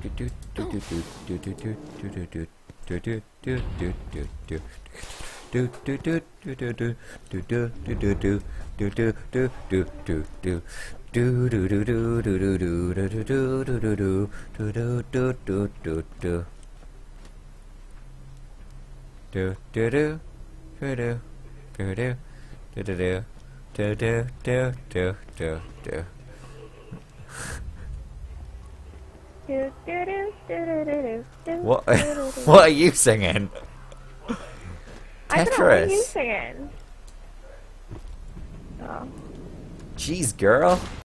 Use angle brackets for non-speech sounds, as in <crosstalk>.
do do do do do do What? <laughs> what are you singing? I know what are you Tetris. singing. Oh. Jeez, girl.